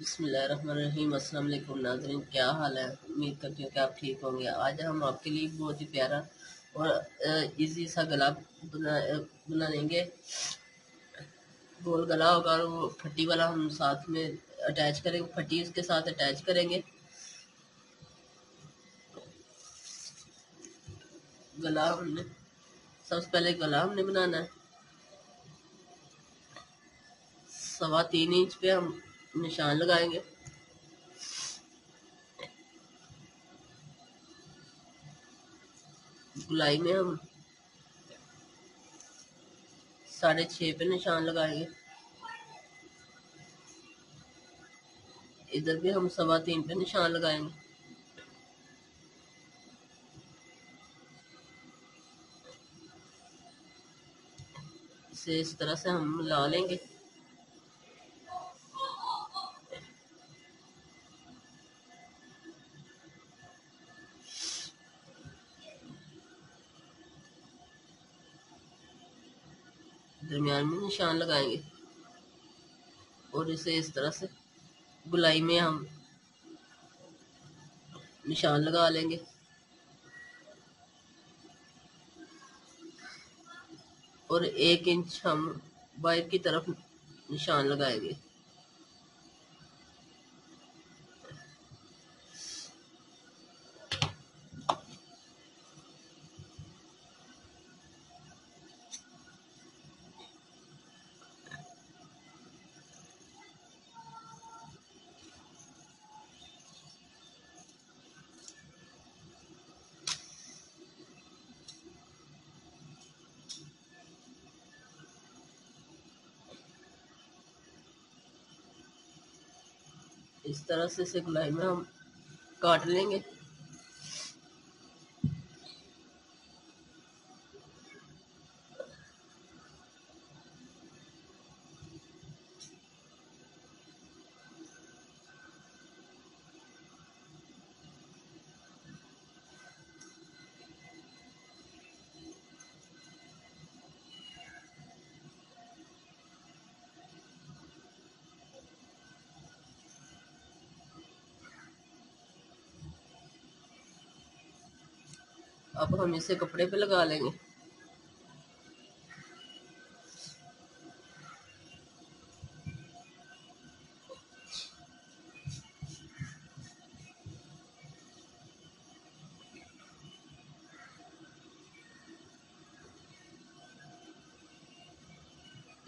बिस्मिल्लाहिर्रहमानिर्रहीम अस्सलाम नाजरीन, क्या हाल है? उम्मीद करती हूँ कि आप ठीक होंगे। आज हम आपके लिए बहुत ही प्यारा और इजी सा गला बना बना लेंगे गोल गला होगा और वो फट्टी वाला हम साथ में अटैच करेंगे, फट्टी उसके साथ अटैच करेंगे। गला हमने, सबसे पहले गला हमने बनाना है। सवा तीन इंच पे हम निशान लगाएँगे। गुलाई में हम साढ़े छः पे निशान लगाएँगे। इधर भी हम सवा तीन पे निशान लगाएँगे। इसे इस तरह से हम ला लेंगे। निशान लगाएँगे। और इसे इस तरह से गुलाई में हम निशान लगा लेंगे। और एक इंच हम बाइक की तरफ़ निशान लगाएँगे। इस तरह से इसे गुलाई में हम काट लेंगे। अब हम इसे कपड़े पे लगा लेंगे।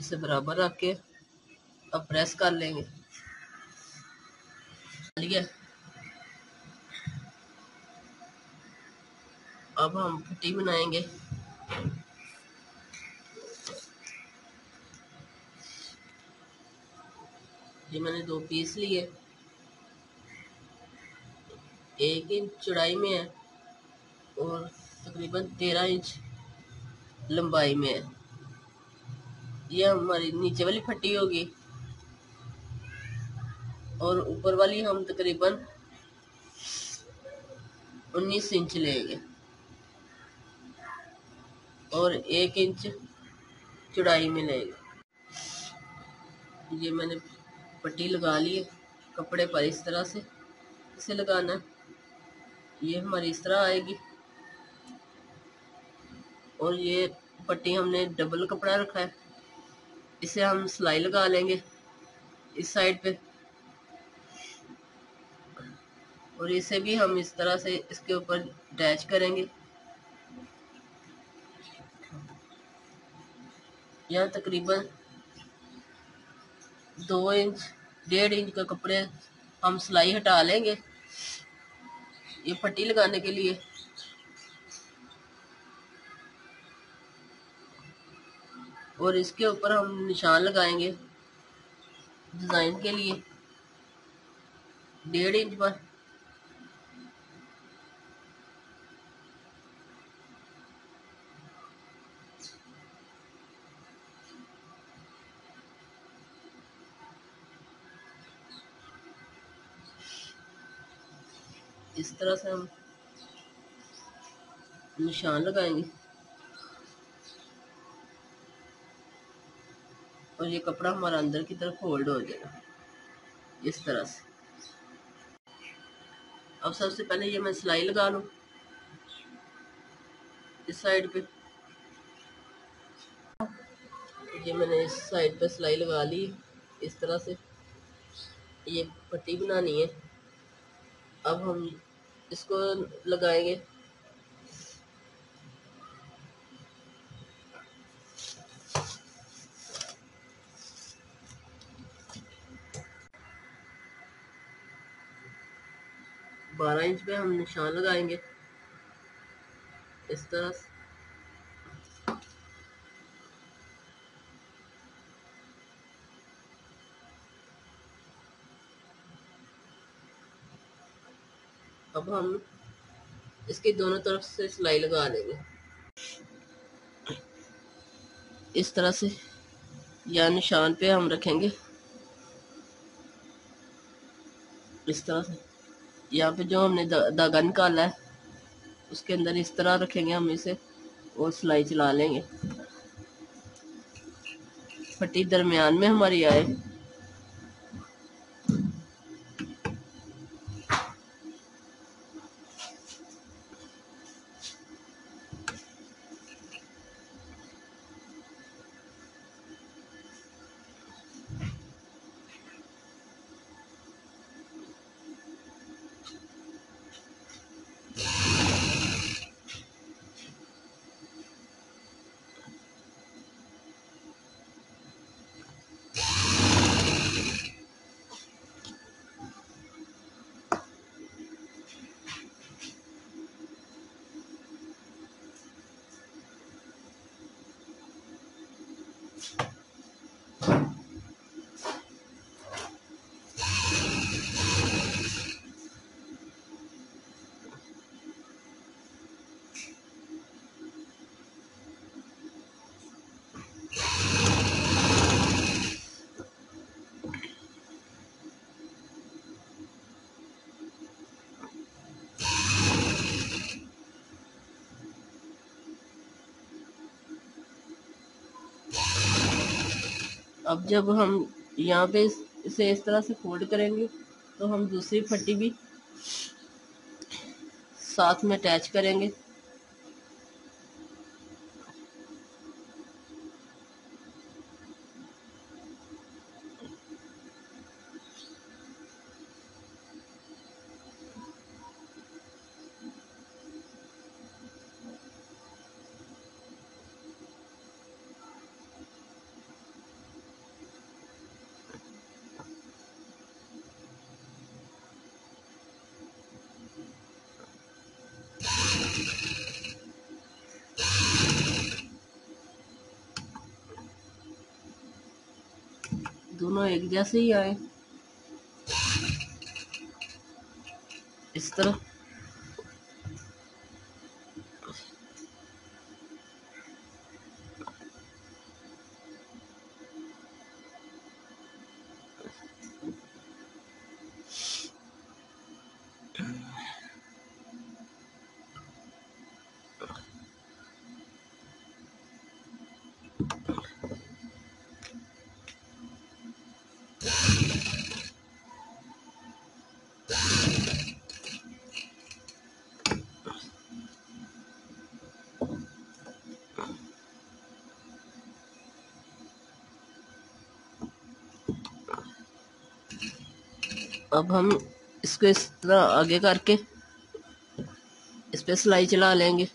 इसे बराबर रख के अब प्रेस कर लेंगे। लिया अब हम पट्टी बनाएँगे। ये मैंने दो पीस लिए। एक इंच चौड़ाई में है और तकरीबन तेरह इंच लंबाई में है। ये हमारी नीचे वाली फट्टी होगी और ऊपर वाली हम तकरीबन उन्नीस इंच लेंगे। और एक इंच चौड़ाई में लेंगे ये मैंने पट्टी लगा ली है, कपड़े पर इस तरह से इसे लगाना ये हमारी इस तरह आएगी। और ये पट्टी हमने डबल कपड़ा रखा है। इसे हम सिलाई लगा लेंगे इस साइड पे। और इसे भी हम इस तरह से इसके ऊपर अटैच करेंगे। यहाँ तकरीबन दो इंच, डेढ़ इंच का कपड़े हम सिलाई हटा लेंगे। ये पट्टी लगाने के लिए। और इसके ऊपर हम निशान लगाएँगे डिज़ाइन के लिए। डेढ़ इंच पर। तरह से हम निशान लगाएँगे। और ये कपड़ा हमारा अंदर की तरफ़ फोल्ड हो जाएगा इस तरह से। अब सबसे पहले ये मैं सिलाई लगा लूँ, इस साइड पे। ये मैंने इस साइड पे सिलाई लगा ली, इस तरह से। ये पट्टी बनानी है। अब हम इसको लगाएँगे। बारह इंच पे हम निशान लगाएँगे। इस तरह अब हम इसके दोनों तरफ़ से सिलाई लगा लेंगे। इस तरह से या निशान पे हम रखेंगे। इस तरह से। यहाँ पे जो हमने धागा निकाला है, उसके अंदर इस तरह रखेंगे हम इसे और सिलाई चला लेंगे। पट्टी दरमियान में हमारी आए। अब जब हम यहाँ पे इसे, इस तरह से फोल्ड करेंगे तो हम दूसरी फट्टी भी साथ में अटैच करेंगे। दोनों एक जैसे ही आए। इस तरह अब हम इसको इस तरह आगे करके इस पर सिलाई चला लेंगे।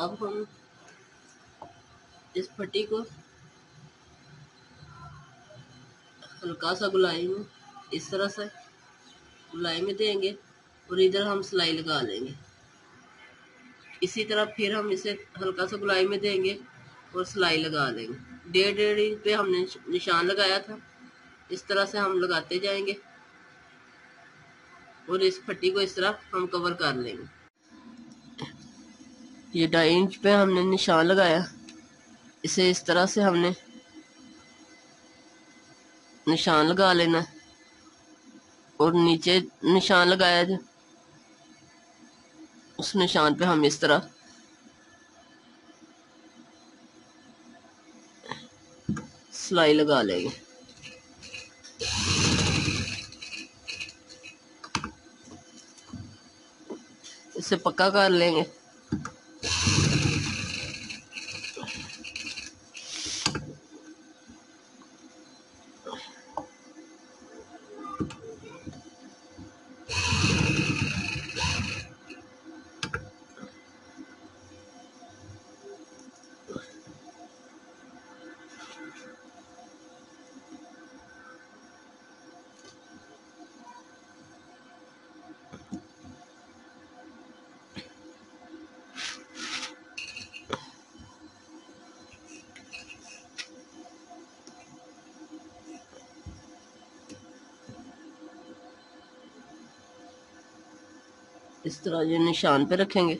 अब हम इस पट्टी को हल्का सा गुलाई में इस तरह से गुलाई में देंगे और इधर हम सिलाई लगा लेंगे। इसी तरह फिर हम इसे हल्का सा गुलाई में देंगे और सिलाई लगा लेंगे। डेढ़ डेढ़ इंच पे हमने निशान लगाया था। इस तरह से हम लगाते जाएँगे और इस पट्टी को इस तरह हम कवर कर लेंगे। ये ढाई इंच पे हमने निशान लगाया। इसे इस तरह से हमने निशान लगा लेना और नीचे निशान लगाया जो उस निशान पे हम इस तरह सिलाई लगा लेंगे। इसे पक्का कर लेंगे। इस तरह ये निशान पे रखेंगे।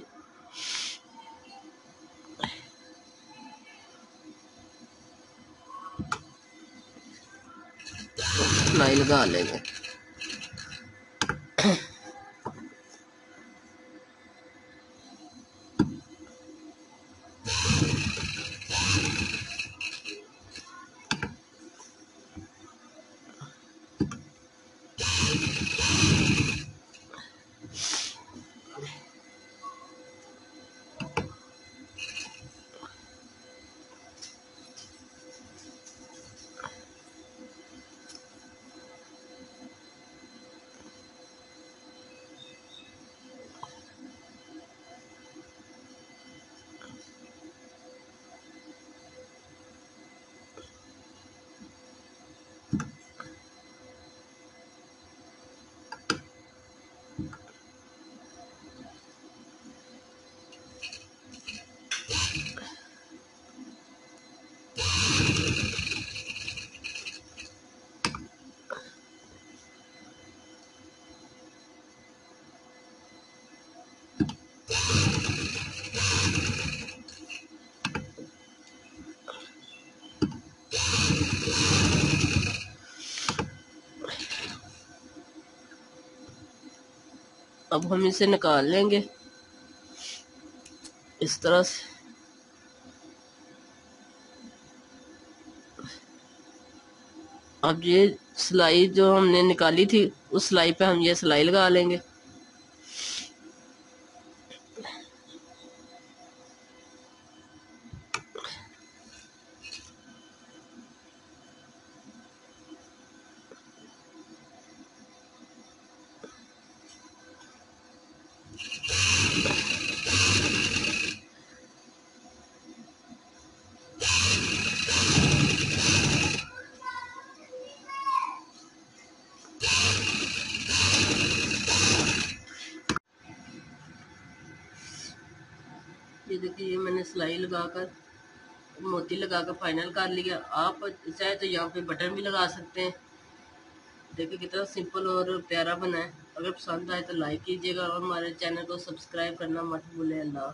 लगा लेंगे। अब हम इसे निकाल लेंगे। इस तरह से। अब ये सिलाई जो हमने निकाली थी, उस सिलाई पे हम ये सिलाई लगा लेंगे। ये देखिए ये मैंने सिलाई लगाकर, मोती लगाकर फाइनल कर लिया। आप चाहे तो यहाँ पे बटन भी लगा सकते हैं। देखिए कितना सिंपल और प्यारा बना है। अगर पसंद आए तो लाइक कीजिएगा और हमारे चैनल को सब्सक्राइब करना मत भूलें। अल्लाह।